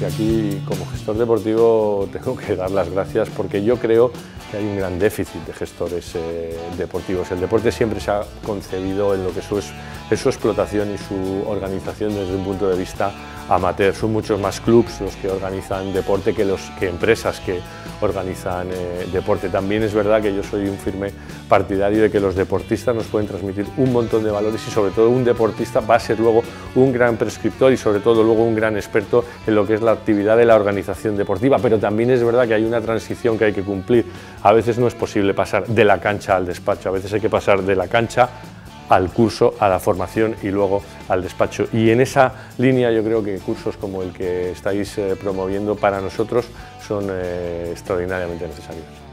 y aquí como gestor deportivo tengo que dar las gracias porque yo creo que hay un gran déficit de gestores eh, deportivos. El deporte siempre se ha concebido en lo que es, es su explotación y su organización desde un punto de vista amateur. Son muchos más clubes los que organizan deporte que, los, que empresas que organizan eh, deporte. También es verdad que yo soy un firme partidario de que los deportistas nos pueden transmitir un montón de valores y sobre todo un deportista va a ser luego un gran prescriptor y sobre todo luego un gran experto en lo que es la actividad de la organización deportiva. Pero también es verdad que hay una transición que hay que cumplir. A veces no es posible pasar de la cancha al despacho, a veces hay que pasar de la cancha al curso, a la formación y luego al despacho. Y en esa línea yo creo que cursos como el que estáis eh, promoviendo para nosotros son eh, extraordinariamente necesarios.